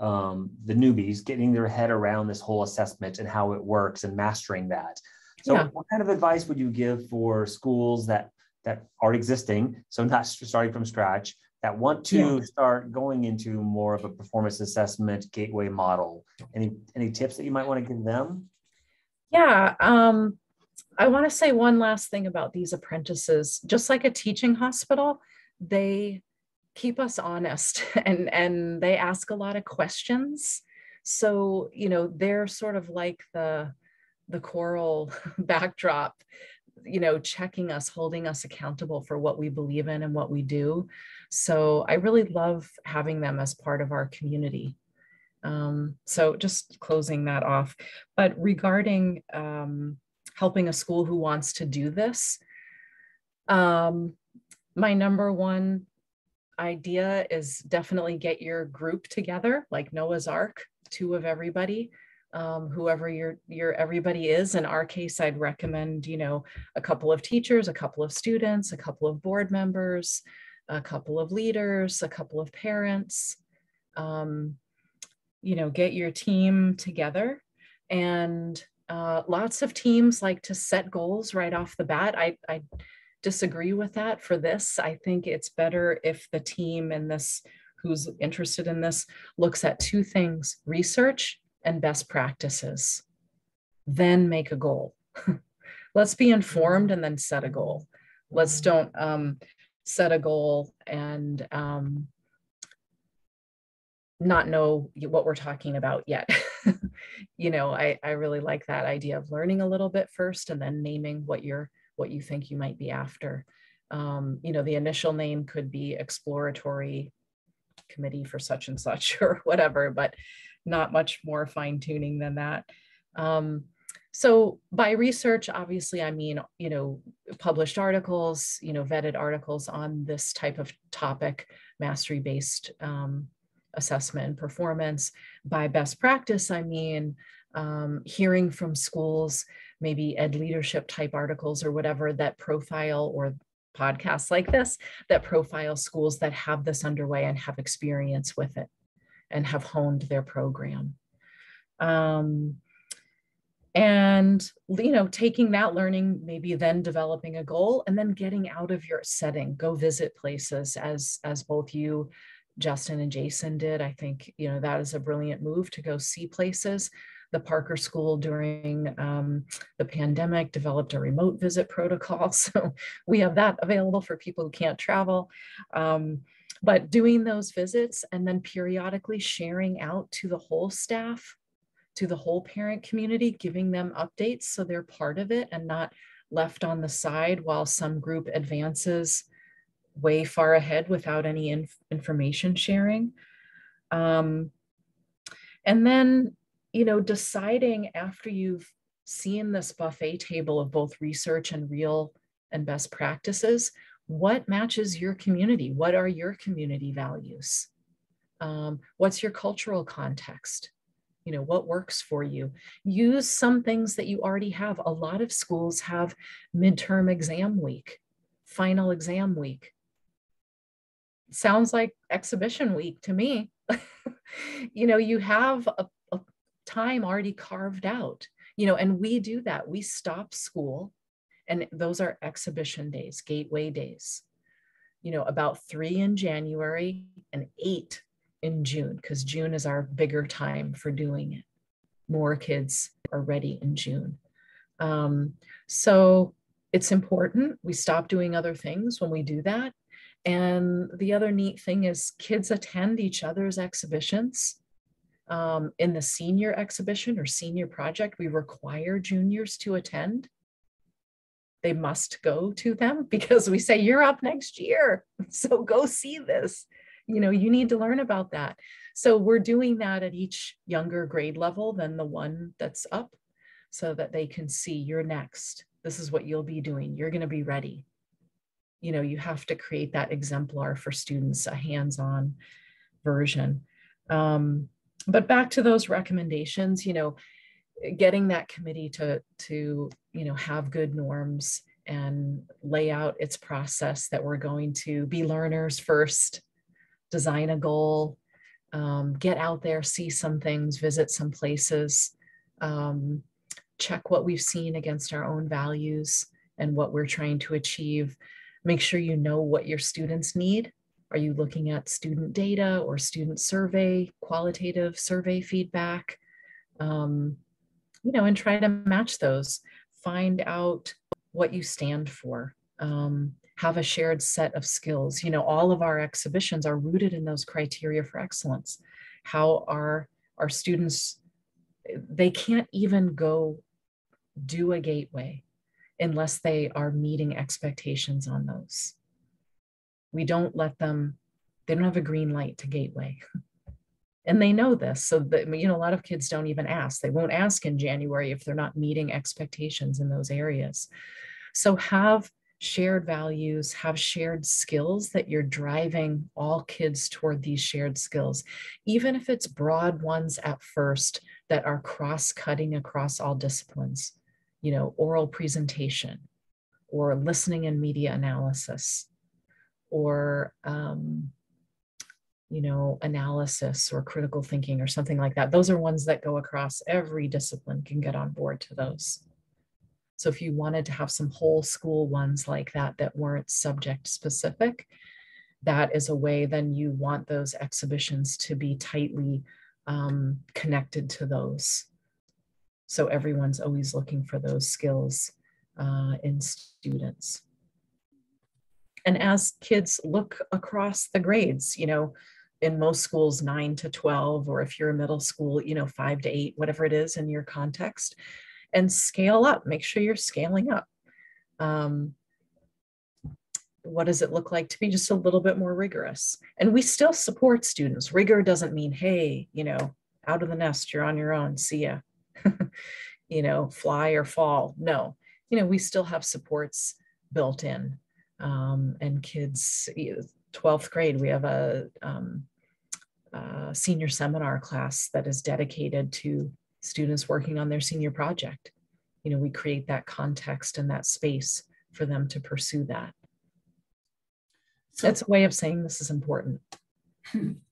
um, the newbies getting their head around this whole assessment and how it works and mastering that. So, yeah. what kind of advice would you give for schools that that are existing, so not starting from scratch, that want to yeah. start going into more of a performance assessment gateway model? Any any tips that you might want to give them? Yeah, um, I want to say one last thing about these apprentices. Just like a teaching hospital, they keep us honest *laughs* and and they ask a lot of questions. So, you know, they're sort of like the the choral *laughs* backdrop, you know, checking us, holding us accountable for what we believe in and what we do. So, I really love having them as part of our community. Um, so just closing that off. But regarding um, helping a school who wants to do this. Um, my number one idea is definitely get your group together, like Noah's Ark, two of everybody, um, whoever your your everybody is. In our case, I'd recommend you know a couple of teachers, a couple of students, a couple of board members, a couple of leaders, a couple of parents. Um, you know, get your team together and uh, lots of teams like to set goals right off the bat. I, I disagree with that for this. I think it's better if the team in this who's interested in this looks at two things research and best practices, then make a goal. *laughs* Let's be informed and then set a goal. Let's don't um, set a goal and um, not know what we're talking about yet. *laughs* *laughs* you know, I, I really like that idea of learning a little bit first and then naming what you're what you think you might be after. Um, you know, the initial name could be exploratory committee for such and such *laughs* or whatever, but not much more fine tuning than that. Um, so by research, obviously, I mean, you know, published articles, you know, vetted articles on this type of topic, mastery-based um, assessment and performance. By best practice, I mean um, hearing from schools maybe ed leadership type articles or whatever that profile or podcasts like this that profile schools that have this underway and have experience with it and have honed their program. Um, and you know taking that learning maybe then developing a goal and then getting out of your setting go visit places as as both you justin and jason did i think you know that is a brilliant move to go see places. The parker school during um, the pandemic developed a remote visit protocol *laughs* so we have that available for people who can't travel. Um, but doing those visits and then periodically sharing out to the whole staff to the whole parent community, giving them updates so they're part of it and not left on the side while some group advances way far ahead without any inf information sharing. Um, and then, you know, deciding after you've seen this buffet table of both research and real and best practices, what matches your community? What are your community values? Um, what's your cultural context? you know what works for you use some things that you already have a lot of schools have midterm exam week final exam week sounds like exhibition week to me *laughs* you know you have a, a time already carved out you know and we do that we stop school and those are exhibition days gateway days you know about three in january and eight in June because June is our bigger time for doing it. More kids are ready in June. Um, so it's important. We stop doing other things when we do that. And the other neat thing is kids attend each other's exhibitions. Um, in the senior exhibition or senior project, we require juniors to attend. They must go to them *laughs* because we say, You're up next year. *laughs* So go see this you know, you need to learn about that. So we're doing that at each younger grade level than the one that's up so that they can see you're next. This is what you'll be doing. You're going to be ready. You know, you have to create that exemplar for students, a hands-on version. Um, but back to those recommendations, you know, getting that committee to, to, you know, have good norms and lay out its process that we're going to be learners first design a goal, um, get out there, see some things, visit some places, um, check what we've seen against our own values and what we're trying to achieve. Make sure you know what your students need. Are you looking at student data or student survey, qualitative survey feedback? Um, you know, and try to match those. Find out what you stand for. Um, have a shared set of skills. You know, all of our exhibitions are rooted in those criteria for excellence. How are our students, they can't even go do a gateway unless they are meeting expectations on those. We don't let them, they don't have a green light to gateway. *laughs* and they know this. So that, you know, a lot of kids don't even ask. They won't ask in January if they're not meeting expectations in those areas. So have shared values, have shared skills that you're driving all kids toward these shared skills, even if it's broad ones at first that are cross cutting across all disciplines, you know, oral presentation or listening and media analysis or, um, you know, analysis or critical thinking or something like that. Those are ones that go across every discipline can get on board to those. So if you wanted to have some whole school ones like that that weren't subject specific, that is a way then you want those exhibitions to be tightly um, connected to those. So everyone's always looking for those skills uh, in students. And as kids look across the grades, you know, in most schools, nine to 12, or if you're a middle school, you know, five to eight, whatever it is in your context, and scale up. Make sure you're scaling up. Um, what does it look like to be just a little bit more rigorous? And we still support students. Rigor doesn't mean, hey, you know, out of the nest, you're on your own, see ya. *laughs* you know, fly or fall. No, you know, we still have supports built in. Um, and kids, 12th grade, we have a, um, a senior seminar class that is dedicated to students working on their senior project. you know, we create that context and that space for them to pursue that. So, That's a way of saying this is important. *laughs*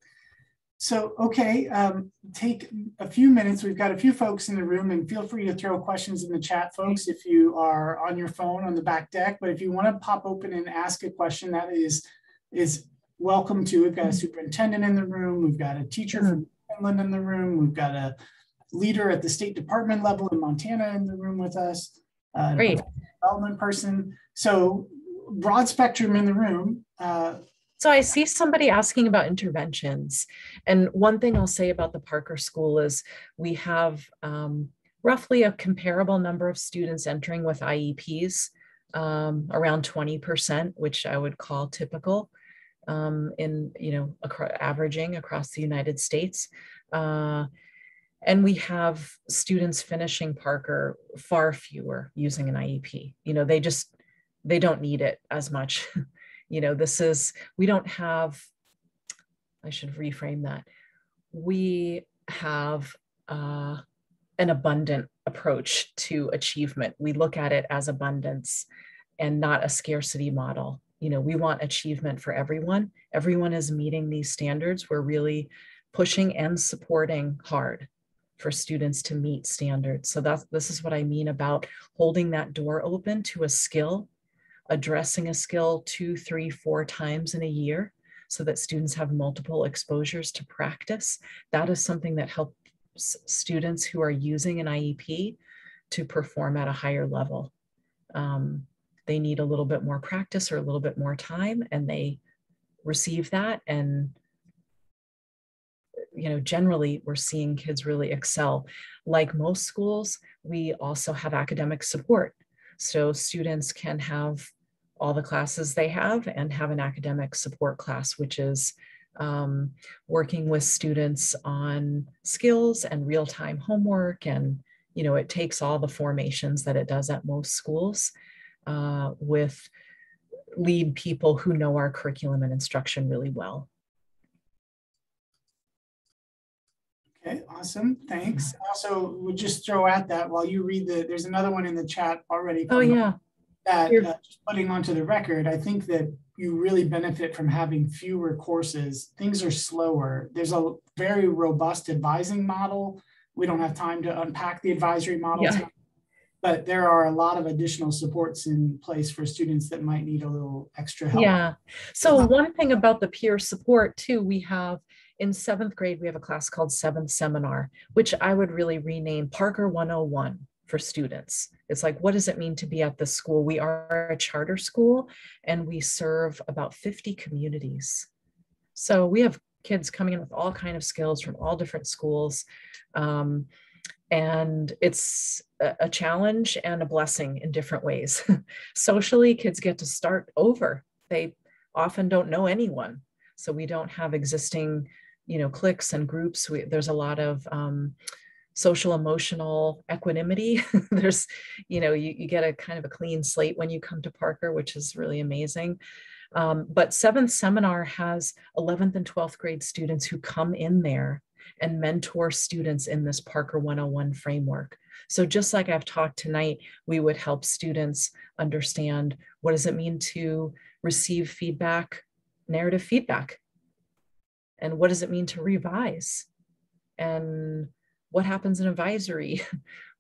So, okay, um, take a few minutes. We've got a few folks in the room, and feel free to throw questions in the chat, folks, if you are on your phone on the back deck. But if you want to pop open and ask a question, that is is welcome to. We've got a superintendent in the room. We've got a teacher from Finland in the room. We've got a leader at the State Department level in Montana in the room with us. Uh, Great. Development person. So broad spectrum in the room. Uh, so I see somebody asking about interventions. And one thing I'll say about the Parker School is we have um, roughly a comparable number of students entering with IEPs, um, around 20%, which I would call typical um, in, you know, averaging across the United States. Uh, and we have students finishing Parker far fewer using an IEP. You know, they just, they don't need it as much. *laughs* you know this is we don't have i should reframe that. We have uh, an abundant approach to achievement. We look at it as abundance and not a scarcity model. You know we want achievement for everyone. Everyone is meeting these standards. We're really pushing and supporting hard for students to meet standards. So that's this is what i mean about holding that door open to a skill addressing a skill two, three, four times in a year so that students have multiple exposures to practice. That is something that helps students who are using an IEP to perform at a higher level. Um, they need a little bit more practice or a little bit more time and they receive that and you know generally we're seeing kids really excel like most schools we also have academic support so students can have all the classes they have and have an academic support class, which is um, working with students on skills and real-time homework. And, you know, it takes all the formations that it does at most schools uh, with lead people who know our curriculum and instruction really well. Okay, awesome. Thanks. Also, we'll just throw at that while you read the, there's another one in the chat already. Oh, yeah that uh, just putting onto the record, I think that you really benefit from having fewer courses. Things are slower. There's a very robust advising model. We don't have time to unpack the advisory model, yeah. but there are a lot of additional supports in place for students that might need a little extra help. Yeah. So one thing about the peer support too, we have in seventh grade, we have a class called Seventh Seminar, which I would really rename Parker 101 for students. It's like, what does it mean to be at the school? We are a charter school and we serve about 50 communities. So we have kids coming in with all kind of skills from all different schools. Um, and it's a, a challenge and a blessing in different ways. *laughs* Socially, kids get to start over. They often don't know anyone. So we don't have existing, you know, cliques and groups. We, there's a lot of um, social emotional equanimity. *laughs* There's, you know, you, you get a kind of a clean slate when you come to Parker, which is really amazing. Um, but seventh seminar has 11th and 12th grade students who come in there and mentor students in this Parker 101 framework. So just like I've talked tonight, we would help students understand what does it mean to receive feedback, narrative feedback, and what does it mean to revise, and what happens in advisory? *laughs*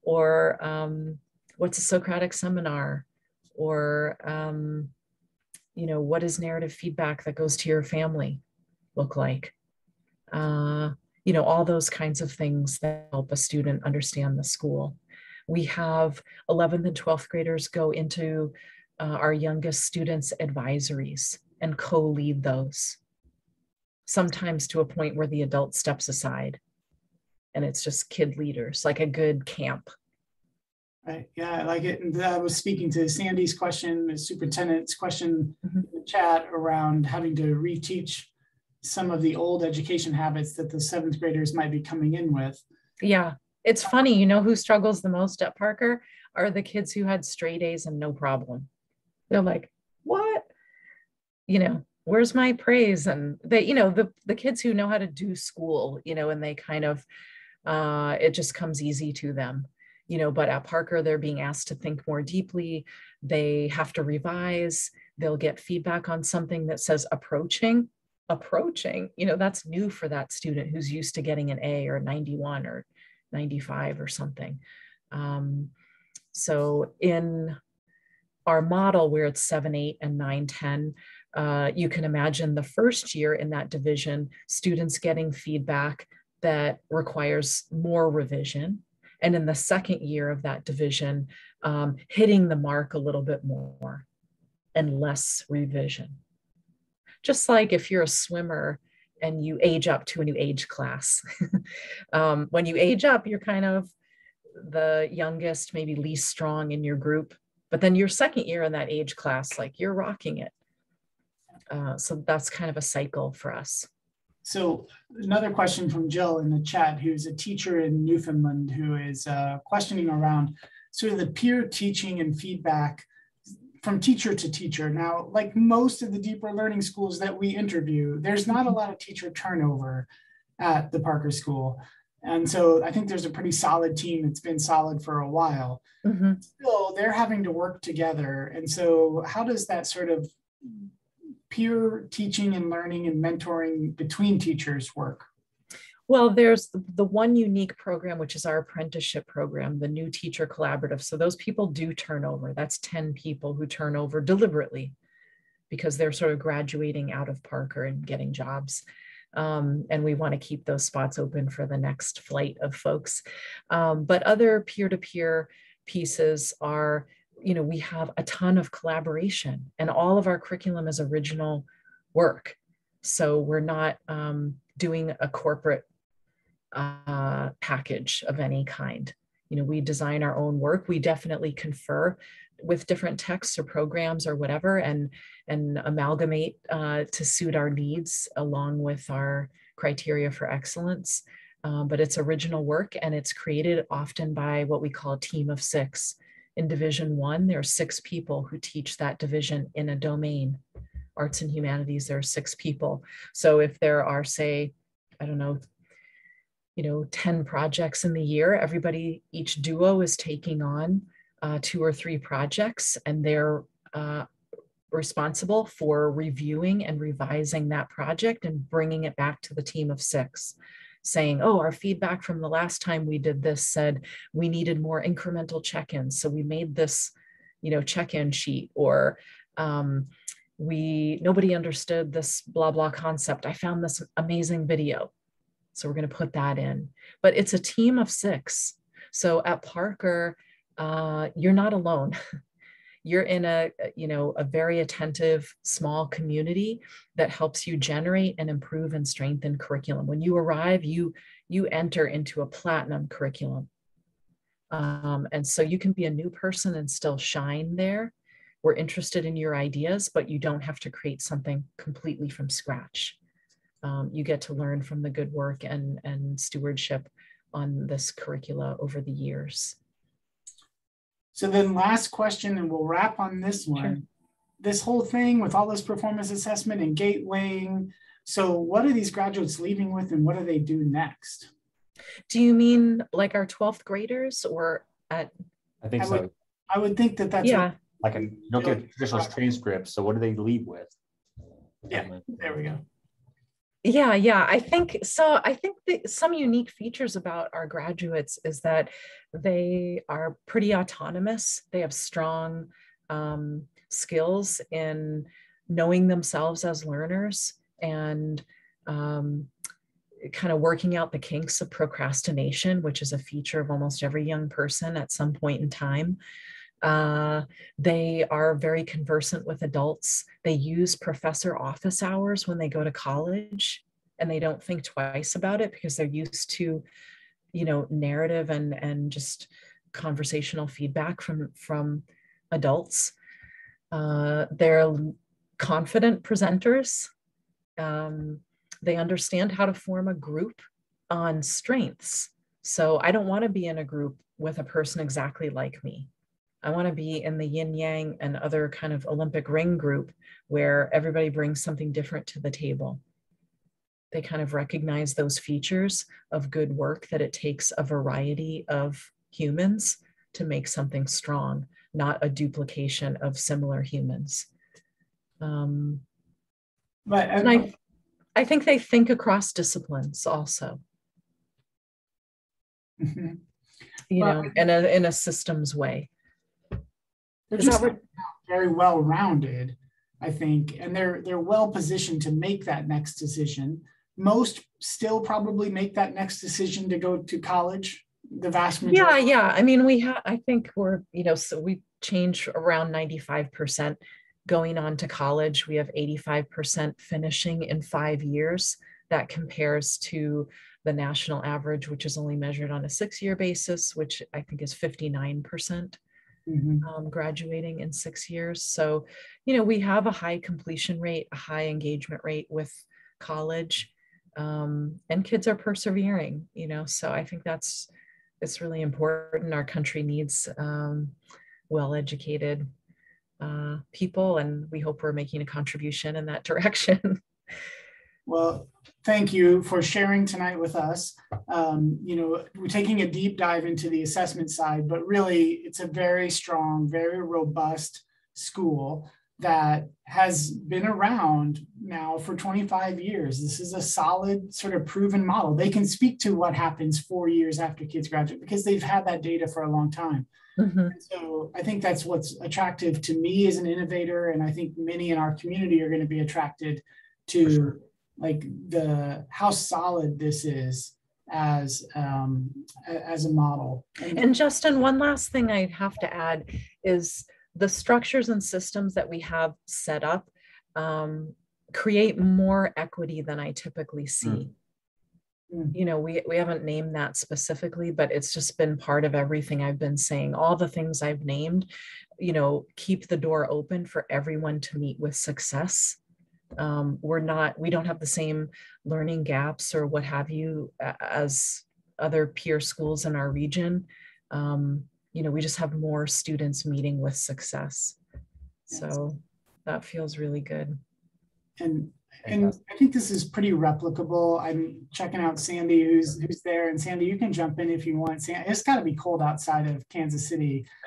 Or um, what's a Socratic seminar? Or um, you know what is narrative feedback that goes to your family look like? Uh, you know all those kinds of things that help a student understand the school. We have 11th and 12th graders go into uh, our youngest students advisories and co-lead those sometimes to a point where the adult steps aside and it's just kid leaders, like a good camp. Right. Yeah, I like it. And I was speaking to Sandy's question, the superintendent's question mm-hmm. in the chat around having to reteach some of the old education habits that the seventh graders might be coming in with. Yeah. It's funny, you know who struggles the most at Parker are the kids who had straight A's and no problem. They're like, what? You know, where's my praise? And they, you know, the the kids who know how to do school, you know, and they kind of uh, it just comes easy to them. you know, but at Parker, they're being asked to think more deeply. They have to revise. They'll get feedback on something that says approaching, approaching, you know, that's new for that student who's used to getting an A or 91 or 95 or something. Um, so in our model where it's 7, 8, and 9, 10, uh, you can imagine the first year in that division, students getting feedback that requires more revision. And in the second year of that division, um, hitting the mark a little bit more and less revision. Just like if you're a swimmer and you age up to a new age class. *laughs* um, when you age up, you're kind of the youngest, maybe least strong in your group. But then your second year in that age class, like you're rocking it. Uh, so that's kind of a cycle for us. So another question from Jill in the chat, who's a teacher in Newfoundland, who is uh, questioning around sort of the peer teaching and feedback from teacher to teacher. Now, like most of the deeper learning schools that we interview, there's not a lot of teacher turnover at the Parker School. And so I think there's a pretty solid team that's been solid for a while. Mm-hmm. Still, they're having to work together. And so, how does that sort of peer teaching and learning and mentoring between teachers work? Well, there's the, one unique program, which is our apprenticeship program, the New Teacher Collaborative. So those people do turn over. That's 10 people who turn over deliberately because they're sort of graduating out of Parker and getting jobs. Um, and we want to keep those spots open for the next flight of folks. Um, but other peer to peer pieces are you know, we have a ton of collaboration and all of our curriculum is original work. So we're not um, doing a corporate uh, package of any kind. You know, we design our own work. We definitely confer with different texts or programs or whatever and, and amalgamate uh, to suit our needs along with our criteria for excellence. Um, but it's original work and it's created often by what we call a team of six in Division One, there are six people who teach that division in a domain. Arts and humanities, there are six people. So if there are, say, I don't know, you know, 10 projects in the year, everybody, each duo is taking on uh, two or three projects and they're uh, responsible for reviewing and revising that project and bringing it back to the team of six saying, oh, our feedback from the last time we did this said we needed more incremental check-ins. So we made this, you know, check-in sheet or um, we, nobody understood this blah, blah concept. I found this amazing video. So we're going to put that in, but it's a team of six. So at Parker, uh, you're not alone. *laughs* you're in a you know a very attentive small community that helps you generate and improve and strengthen curriculum. When you arrive you you enter into a platinum curriculum. Um, and so you can be a new person and still shine there. We're interested in your ideas but you don't have to create something completely from scratch. Um, you get to learn from the good work and and stewardship on this curricula over the years so then last question, and we'll wrap on this one. Sure. This whole thing with all this performance assessment and gatewaying. So what are these graduates leaving with and what do they do next? Do you mean like our 12th graders or at? I think I so. Would, I would think that that's yeah. A, like a, you don't get traditional transcripts. So what do they leave with? Yeah, there we go. Yeah, yeah. I think so. I think that some unique features about our graduates is that they are pretty autonomous. They have strong um, skills in knowing themselves as learners and um, kind of working out the kinks of procrastination, which is a feature of almost every young person at some point in time. Uh, they are very conversant with adults. They use professor office hours when they go to college and they don't think twice about it because they're used to, you know, narrative and, and just conversational feedback from, from adults. Uh, they're confident presenters. Um, they understand how to form a group on strengths. So I don't want to be in a group with a person exactly like me. I want to be in the yin yang and other kind of Olympic ring group where everybody brings something different to the table. They kind of recognize those features of good work that it takes a variety of humans to make something strong, not a duplication of similar humans. Um, But and I, I think they think across disciplines also, Mhm. you Well, know, in a in a systems way. They're just not very well rounded, I think, and they're they're well positioned to make that next decision. Most still probably make that next decision to go to college. The vast majority. Yeah, yeah. I mean, we have. I think we're you know so we change around ninety five percent going on to college. We have eighty five percent finishing in five years. That compares to the national average, which is only measured on a six year basis, which I think is 59% mm-hmm. um, graduating in six years. So, you know, we have a high completion rate, a high engagement rate with college, um, and kids are persevering, you know. So I think that's it's really important. Our country needs um, well educated uh, people, and we hope we're making a contribution in that *laughs* direction. well, thank you for sharing tonight with us. Um, you know, we're taking a deep dive into the assessment side, but really it's a very strong, very robust school that has been around now for 25 years. This is a solid sort of proven model. They can speak to what happens four years after kids graduate because they've had that data for a long time. Mhm. So I think that's what's attractive to me as an innovator, and I think many in our community are going to be attracted to sure. Like the how solid this is as um, as a model. And, And Justin, one last thing I have to add is the structures and systems that we have set up um, create more equity than I typically see. Mm. You know, we, we haven't named that specifically, but it's just been part of everything I've been saying. All the things I've named, you know, keep the door open for everyone to meet with success. Um, we're not, we don't have the same learning gaps or what have you as other peer schools in our region. Um, you know, we just have more students meeting with success. So that feels really good. and and I think this is pretty replicable. I'm checking out Sandy, who's who's there, and Sandy, you can jump in if you want. Sandy, it's got to be cold outside of Kansas City. *laughs*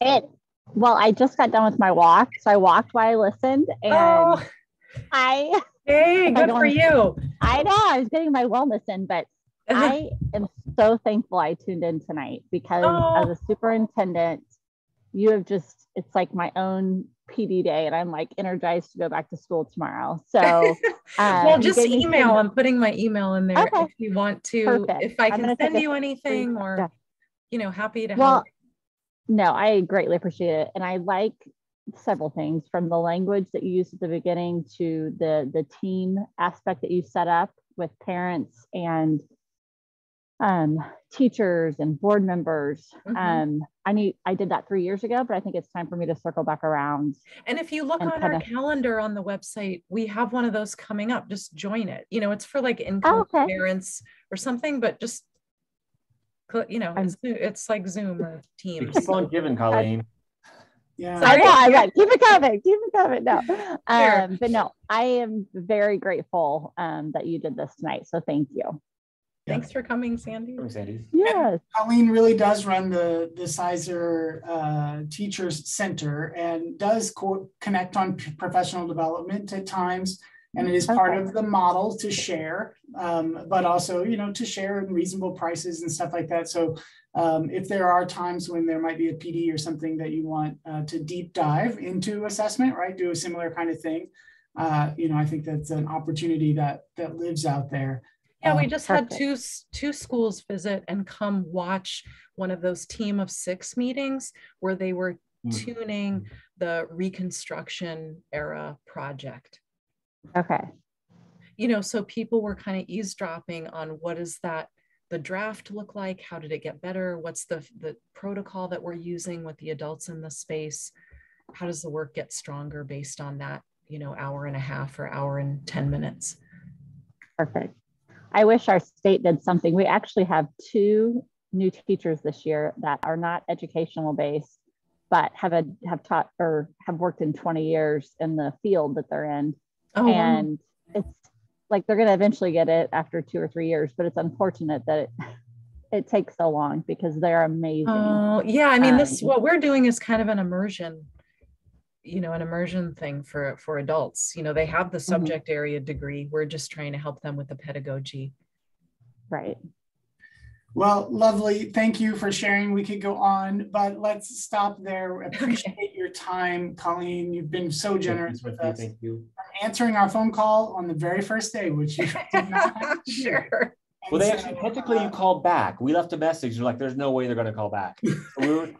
It well, I just got done with my walk, so I walked while I listened, and Oh, I hey, *laughs* good for you. I know I was getting my wellness in, but *laughs* I am so thankful I tuned in tonight because Oh. as a superintendent, you have just it's like my own PD day, and I'm like energized to go back to school tomorrow. So *laughs* uh, well, just gave me some- email. I'm putting my email in there Okay. if you want to. Perfect. If I can send you anything or, yeah. you know, happy to Well, help. no, I greatly appreciate it. And I like several things from the language that you used at the beginning to the the team aspect that you set up with parents and um, teachers and board members. Mhm. Um, I knew I did that three years ago, but I think it's time for me to circle back around. And if you look on our kinda- calendar on the website, we have one of those coming up. Just join it. You know, it's for like income Oh, okay. parents or something, but just, you know, it's, it's like Zoom or You Teams. keep on giving, Colleen. Yeah. I Sorry. know, I'm like, keep it coming, keep it coming. No, Sure. um, but no, I am very grateful um, that you did this tonight. So thank you. Thanks for coming, Sandy. Thanks, Sandy. Yes. Colleen really does run the the Sizer uh, Teachers Center and does co- connect on p- professional development at times, and it is part of the model to share, um, but also you know to share in reasonable prices and stuff like that. So um, if there are times when there might be a PD or something that you want uh, to deep dive into assessment, right, do a similar kind of thing, uh, you know, I think that's an opportunity that that lives out there. Yeah, we Um, just had two, two schools visit and come watch one of those team of six meetings where they were Mm. tuning the reconstruction era project. Okay. You know, so people were kind of eavesdropping on what is that, the draft look like? How did it get better? What's the, the protocol that we're using with the adults in the space? How does the work get stronger based on that, you know, hour and a half or hour and 10 minutes? Perfect. I wish our state did something. We actually have two new teachers this year that are not educational based, but have a, have taught or have worked in 20 years in the field that they're in. Oh, and it's like they're going to eventually get it after two or three years, but it's unfortunate that it, *laughs* it takes so long because they're amazing. Oh, yeah. I mean, this Um, what we're doing is kind of an immersion, you know, an immersion thing for for adults. You know, they have the subject area degree. We're just trying to help them with the pedagogy. right. Well, lovely. Thank you for sharing. We could go on, but let's stop there. *laughs* Appreciate your time, Colleen. You've been so generous with us. Thank you. Answering our phone call on the very first day, which you *laughs* did not have to do. sure. Well, they And actually so, technically uh, you called back. We left a message. You're like, there's no way they're gonna call back. *laughs* So we were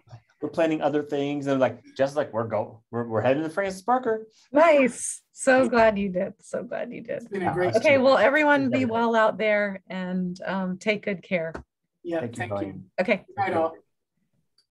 we're planning other things and like just like we're go we're, we're heading to Francis Parker. Nice. So glad you did. So glad you did. It's been a great. Okay, well, everyone be well out there and um, take good care. Yeah, Thank you, thank you. Colleen. Okay. Good night, all.